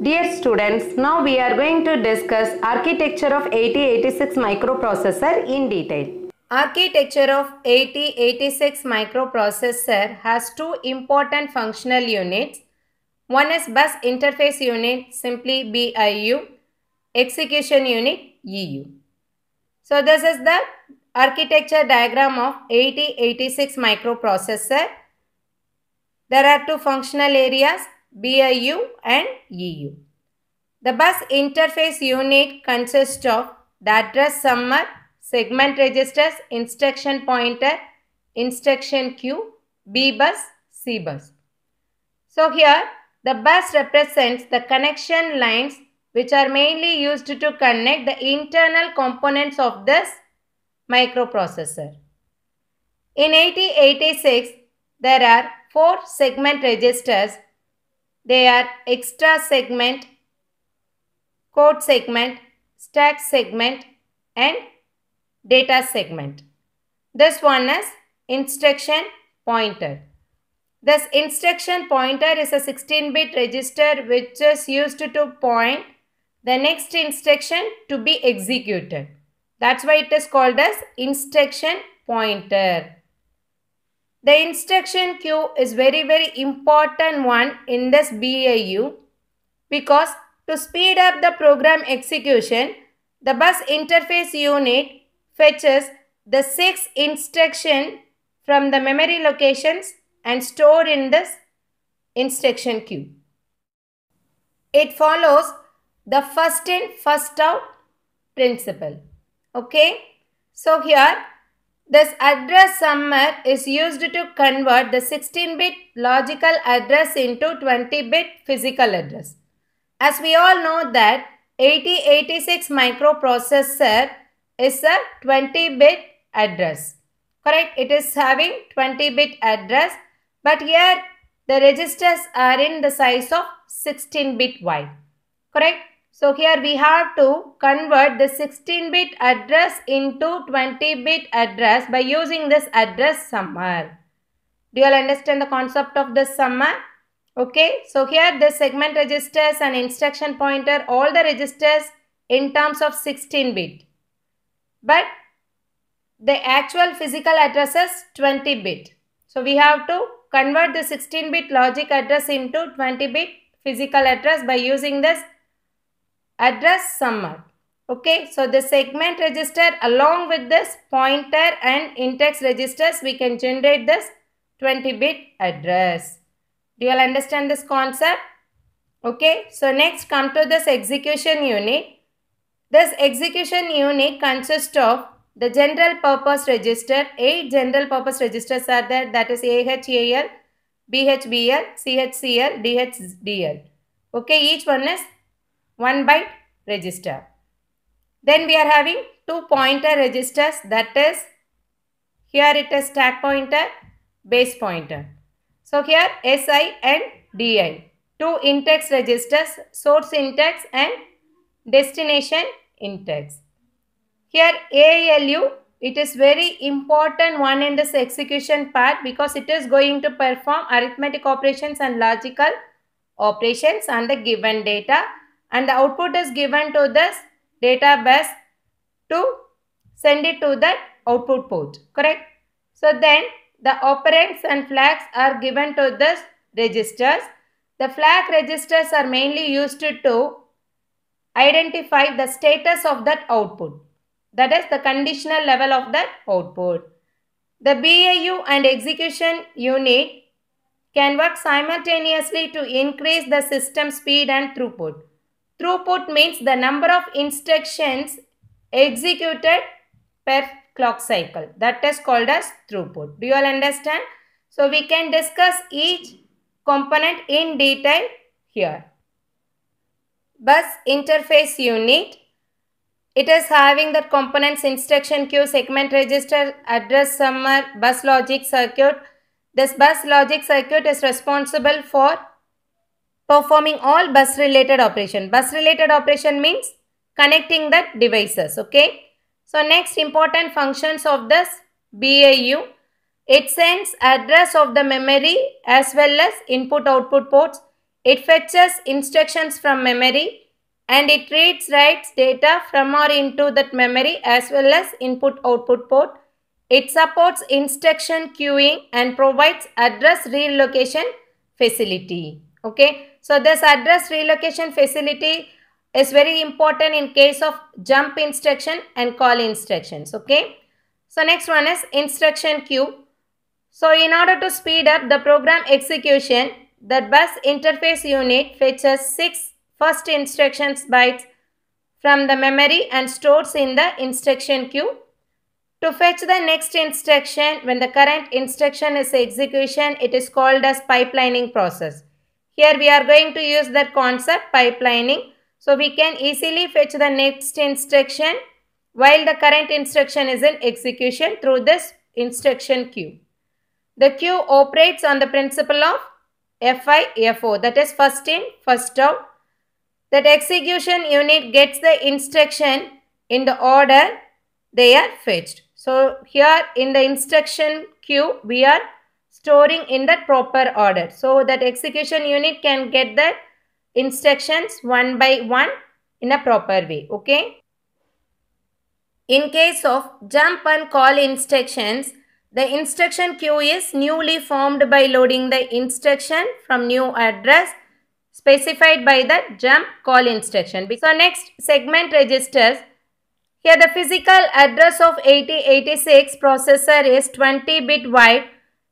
Dear students, now we are going to discuss architecture of 8086 microprocessor in detail. Architecture of 8086 microprocessor has two important functional units. One is bus interface unit, simply BIU, execution unit EU. So this is the architecture diagram of 8086 microprocessor. There are two functional areas BIU and EU. The bus interface unit consists of the address summer, segment registers, instruction pointer, instruction queue, B bus, C bus. So here the bus represents the connection lines which are mainly used to connect the internal components of this microprocessor. In 8086 there are four segment registers. They are extra segment, code segment, stack segment and data segment. This one is instruction pointer. This instruction pointer is a 16-bit register which is used to point the next instruction to be executed. That's why it is called as instruction pointer. The instruction queue is very very important one in this BIU because to speed up the program execution, the bus interface unit fetches the six instruction from the memory locations and store in this instruction queue. It follows the first in first out principle. Okay. So here this address summer is used to convert the 16-bit logical address into 20-bit physical address. As we all know that 8086 microprocessor is a 20-bit address. Correct? It is having 20-bit address but here the registers are in the size of 16-bit wide. Correct? So here we have to convert the 16-bit address into 20-bit address by using this address summer. Do you all understand the concept of this summer? Okay, so here the segment registers and instruction pointer, all the registers in terms of 16-bit. But the actual physical address is 20-bit. So we have to convert the 16-bit logic address into 20-bit physical address by using this address summer. Okay, so the segment register along with this pointer and index registers we can generate this 20-bit address. Do you all understand this concept? Okay, so next come to this execution unit. This execution unit consists of the general purpose register. Eight general purpose registers are there that is AHAL, BHBL, CHCL, DHDL. Okay, each one is 1 byte register. Then we are having two pointer registers that is here it is stack pointer, base pointer. So here SI and DI. Two index registers, source index and destination index. Here ALU, it is very important one in this execution part because it is going to perform arithmetic operations and logical operations on the given data and the output is given to this data bus to send it to the output port correct? So then the operands and flags are given to this registers. The flag registers are mainly used to identify the status of that output. That is the conditional level of that output. The BIU and execution unit can work simultaneously to increase the system speed and throughput Throughput means the number of instructions executed per clock cycle. That is called as throughput. Do you all understand? So we can discuss each component in detail here. Bus interface unit. It is having the components instruction queue, segment register, address summer, bus logic circuit. This bus logic circuit is responsible for performing all bus related operation. Bus related operation means connecting the devices. Okay. So next important functions of this BIU. It sends address of the memory as well as input output ports. It fetches instructions from memory and it reads writes data from or into that memory as well as input output port. It supports instruction queuing and provides address relocation facility. Okay, so this address relocation facility is very important in case of jump instruction and call instructions. Okay, so next one is instruction queue. So in order to speed up the program execution, the bus interface unit fetches six first instructions bytes from the memory and stores in the instruction queue. To fetch the next instruction when the current instruction is execution, it is called as pipelining process. Here we are going to use that concept pipelining. So we can easily fetch the next instruction while the current instruction is in execution through this instruction queue. The queue operates on the principle of FI, FO that is first in, first out. That execution unit gets the instruction in the order they are fetched. So here in the instruction queue we are storing in the proper order. So that execution unit can get the instructions one by one in a proper way. Okay. In case of jump and call instructions, the instruction queue is newly formed by loading the instruction from new address specified by the jump call instruction. So next segment registers. Here the physical address of 8086 processor is 20 bit wide.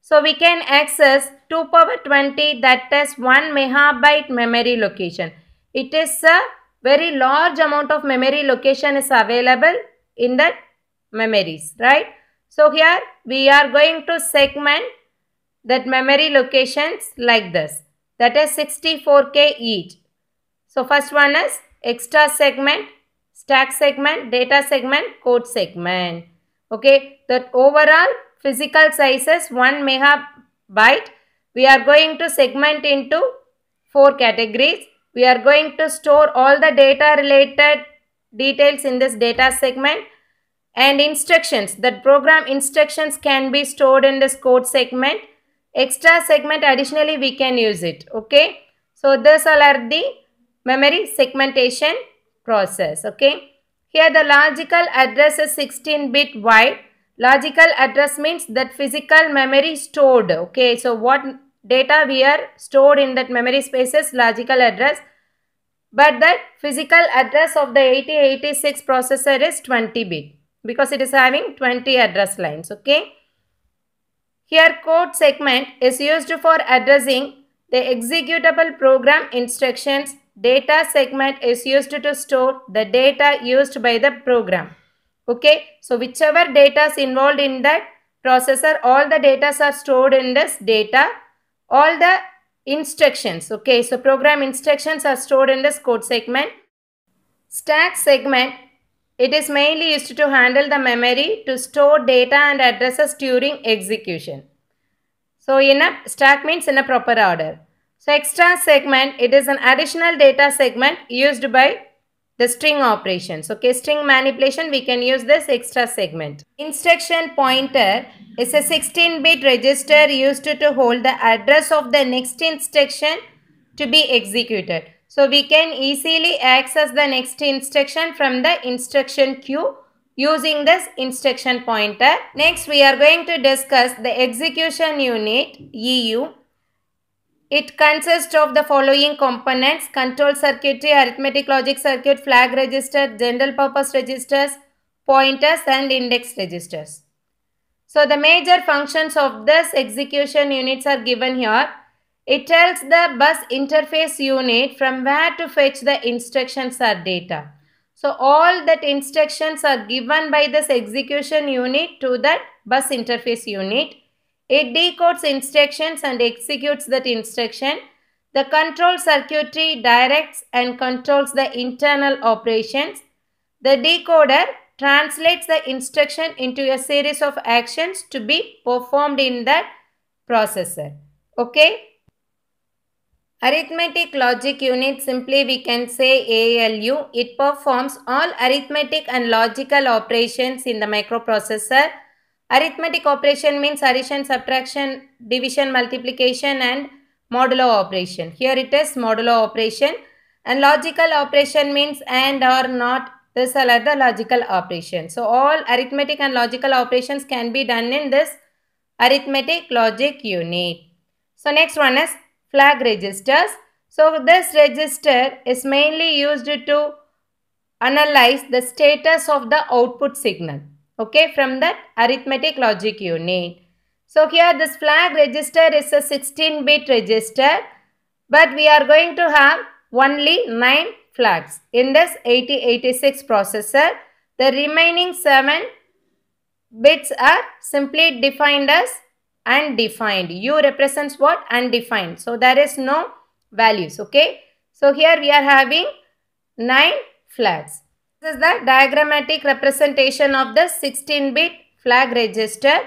So we can access 2 power 20 that is 1 megabyte memory location. It is a very large amount of memory location is available in the memories, right? So here we are going to segment that memory locations like this. That is 64K each. So first one is extra segment, stack segment, data segment, code segment. Okay, that overall physical size is 1 megabyte. We are going to segment into 4 categories. We are going to store all the data related details in this data segment. And instructions that program instructions can be stored in this code segment. Extra segment additionally we can use it okay? So this all are the memory segmentation process okay? Here the logical address is 16 bit wide logical address means that physical memory stored okay? So what data we are stored in that memory space is logical address. But that physical address of the 8086 processor is 20 bit because it is having 20 address lines okay? Here code segment is used for addressing the executable program instructions. Data segment is used to store the data used by the program okay so whichever data is involved in that processor all the data are stored in this data all the instructions okay so program instructions are stored in this code segment stack segment it is mainly used to handle the memory to store data and addresses during execution. So in a stack means in a proper order. So extra segment, it is an additional data segment used by the string operations. Okay, string manipulation, we can use this extra segment. Instruction pointer is a 16-bit register used to hold the address of the next instruction to be executed. So we can easily access the next instruction from the instruction queue using this instruction pointer. Next we are going to discuss the execution unit EU. It consists of the following components control circuitry, arithmetic logic circuit, flag register, general purpose registers, pointers and index registers. So the major functions of this execution units are given here. It tells the bus interface unit from where to fetch the instructions or data. So all that instructions are given by this execution unit to that bus interface unit. It decodes instructions and executes that instruction. The control circuitry directs and controls the internal operations. The decoder translates the instruction into a series of actions to be performed in the processor. Okay. Arithmetic logic unit simply we can say ALU. It performs all arithmetic and logical operations in the microprocessor. Arithmetic operation means addition, subtraction, division, multiplication and modulo operation. Here it is modulo operation and logical operation means and or not. This are the logical operation. So all arithmetic and logical operations can be done in this arithmetic logic unit. So next one is flag registers. So this register is mainly used to analyze the status of the output signal okay from that arithmetic logic unit. So here this flag register is a 16 bit register but we are going to have only 9 flags in this 8086 processor. The remaining 7 bits are simply defined as undefined. U represents what? Undefined. So there is no values. Okay. So here we are having 9 flags. This is the diagrammatic representation of the 16-bit flag register.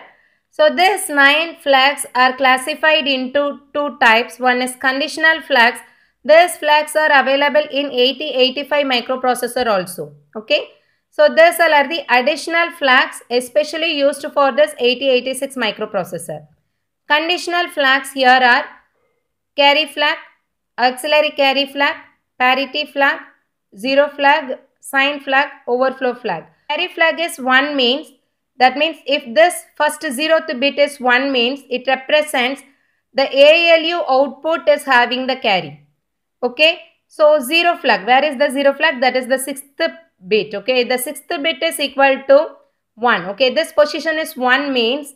So these 9 flags are classified into two types. One is conditional flags. These flags are available in 8085 microprocessor also. Okay. So these are the additional flags especially used for this 8086 microprocessor. Conditional flags here are carry flag, auxiliary carry flag, parity flag, zero flag, sign flag, overflow flag. Carry flag is 1 means that means if this first zeroth bit is 1 means it represents the ALU output is having the carry. Okay. So 0 flag. Where is the 0 flag? That is the 6th bit. Okay. The 6th bit is equal to 1. Okay. This position is 1 means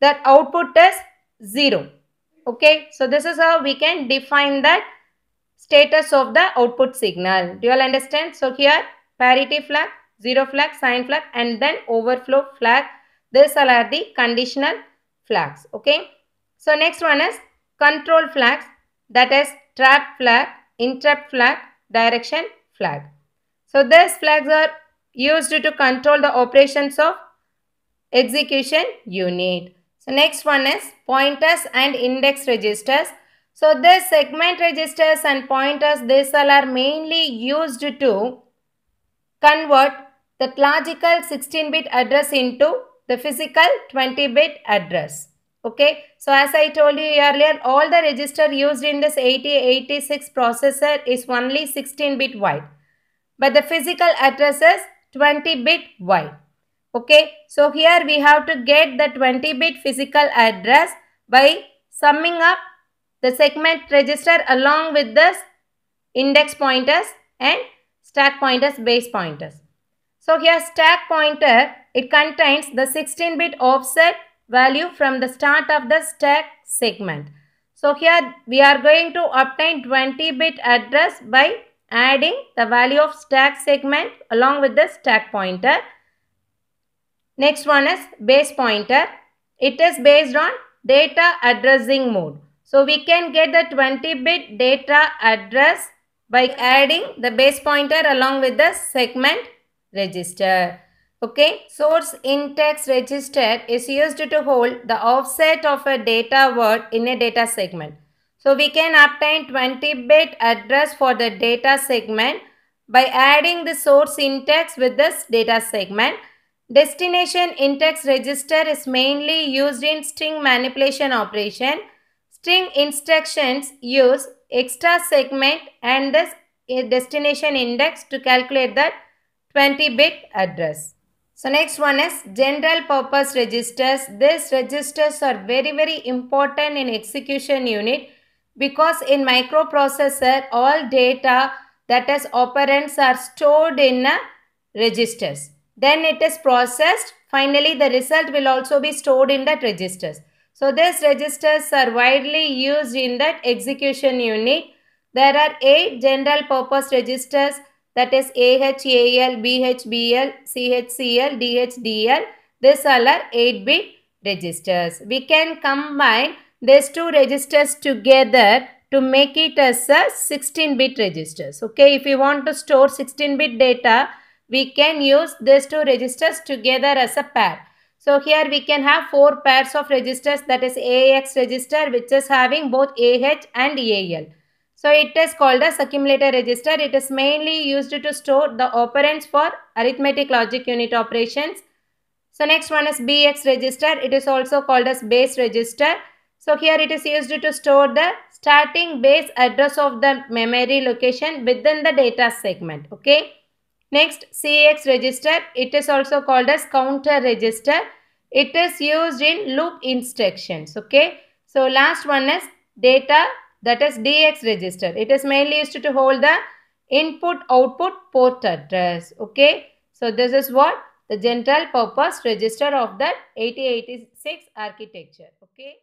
that output is 0. Okay. So this is how we can define that status of the output signal. Do you all understand? So here parity flag, 0 flag, sign flag and then overflow flag. These are the conditional flags. Okay. So next one is control flags that is trap flag, interrupt flag, direction flag. So these flags are used to control the operations of execution unit. So next one is pointers and index registers. So this segment registers and pointers these all are mainly used to convert the logical 16-bit address into the physical 20-bit address. Okay. So as I told you earlier, all the register used in this 8086 processor is only 16-bit wide. But the physical address is 20-bit wide. Okay. So here we have to get the 20-bit physical address by summing up the segment register along with the index pointers and stack pointers, base pointers. So here stack pointer, it contains the 16-bit offset value from the start of the stack segment. So here we are going to obtain 20-bit address by adding the value of stack segment along with the stack pointer. Next one is base pointer. It is based on data addressing mode. So we can get the 20-bit data address by adding the base pointer along with the segment register. Okay, source index register is used to hold the offset of a data word in a data segment. So we can obtain 20-bit address for the data segment by adding the source index with this data segment. Destination index register is mainly used in string manipulation operation. String instructions use extra segment and the eh, destination index to calculate the 20-bit address. So next one is general purpose registers. These registers are very very important in execution unit because in microprocessor all data that is operands are stored in uh, registers. Then it is processed. Finally the result will also be stored in that registers. So these registers are widely used in that execution unit. There are 8 general purpose registers that is AHAL, BHBL, CHCL, DHDL. These all are 8-bit registers. We can combine these two registers together to make it as a 16-bit registers. Okay, if you want to store 16-bit data, we can use these two registers together as a pair. So here we can have four pairs of registers that is AX register which is having both AH and AL. So it is called as accumulator register. It is mainly used to store the operands for arithmetic logic unit operations. So next one is BX register. It is also called as base register. So here it is used to store the starting base address of the memory location within the data segment. Okay. Next CX register. It is also called as counter register. It is used in loop instructions. Okay. So last one is data that is DX register. It is mainly used to hold the input output port address. Okay. So this is what the general purpose register of that 8086 architecture. Okay.